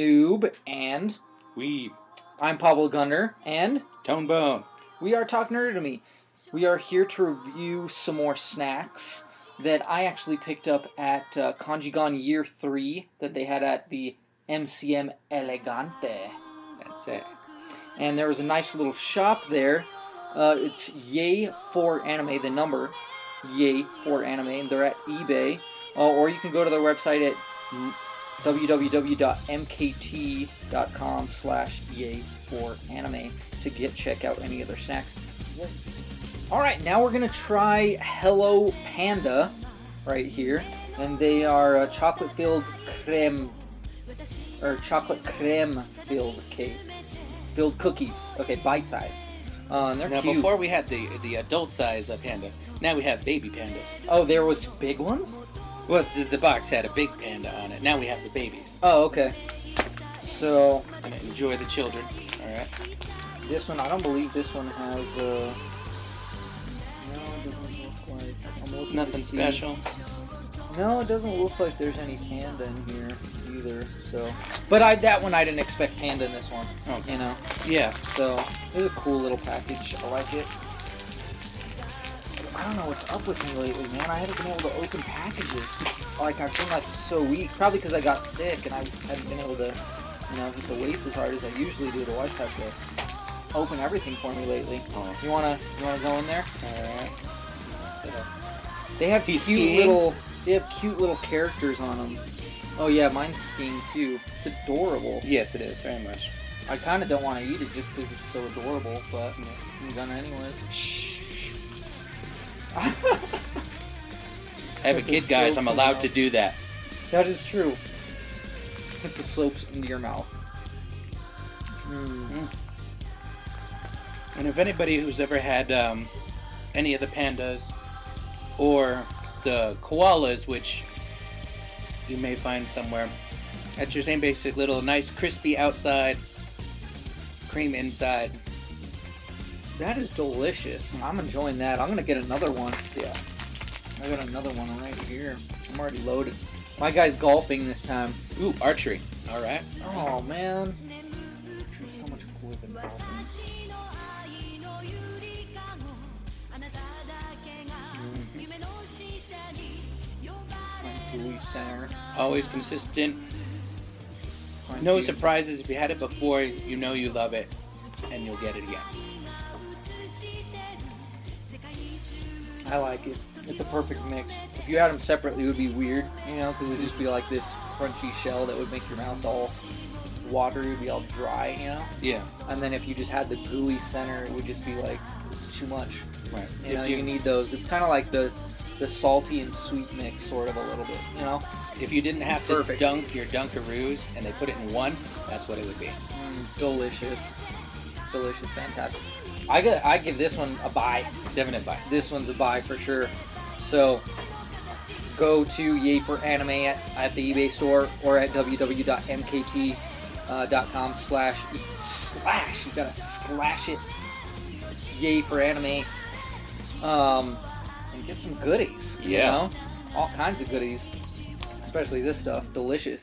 Noob, and Weeb. I'm Pablo Gunner, and Tone Bone. we are Talk Nerdy to Me. We are here to review some more snacks that I actually picked up at uh, Conjugon Year 3 that they had at the MCM Elegante. That's it. And there was a nice little shop there. Uh, it's Yay for Anime, the number Yay for Anime, and they're at eBay. Uh, or you can go to their website at www.mkt.com slash yay for anime to get check out any of their snacks. All right, now we're gonna try Hello Panda right here, and they are uh, chocolate filled creme or chocolate creme filled cake, filled cookies. Okay, bite size. Uh, they're Now, cute. before we had the the adult size panda, now we have baby pandas. oh, there was big ones. Well, the, the box had a big panda on it. Now we have the babies. Oh, okay. So And enjoy the children. All right. this one, I don't believe this one has. Uh... No, it doesn't look like. Nothing special. No, it doesn't look like there's any panda in here either. So, but I that one I didn't expect panda in this one. Okay. You know, Yeah. so it's a cool little package. I like it. I don't know what's up with me lately, man. I haven't been able to open packages. Like I've been like so weak, probably because I got sick and I haven't been able to, you know, hit the weights as hard as I usually do. The wife have to open everything for me lately. Oh. You wanna you wanna go in there? All right. They have He's cute skiing? little. They have cute little characters on them. Oh yeah, mine's skiing too. It's adorable. Yes, it is very much. I kind of don't want to eat it just because it's so adorable, but. I'm gonna anyways. Shh. I have a kid, guys. I'm allowed to do that. that is true. Put the soaps into your mouth. Mm. And if anybody who's ever had um, any of the pandas or the koalas, which you may find somewhere, that's your same basic little nice crispy outside, cream inside. That is delicious. I'm enjoying that. I'm gonna get another one. Yeah. I got another one right here. I'm already loaded. My guy's golfing this time. Ooh, archery. All right. Oh man, Archery's so much cooler than golfing. Center. Always consistent. No surprises. If you had it before, you know you love it, and you'll get it again. I like it. It's a perfect mix. If you had them separately, it would be weird, you know, because it would just be like this crunchy shell that would make your mouth all watery, it would be all dry, you know. Yeah. And then if you just had the gooey center, it would just be like it's too much. Right. You know, if, you, you, need those. It's kind of like the the salty and sweet mix, sort of a little bit, you know. if you didn't have to dunk your Dunkaroos and they put it in one, that's what it would be. Mm, delicious, delicious, fantastic. I get, I give this one a buy. Definite buy. This one's a buy for sure. So go to Yay for Anime at, at the eBay store or at www.mkt.com slash slash. You gotta slash it. Yay for Anime. Um, and get some goodies. You Yeah. know, all kinds of goodies. Especially this stuff, delicious.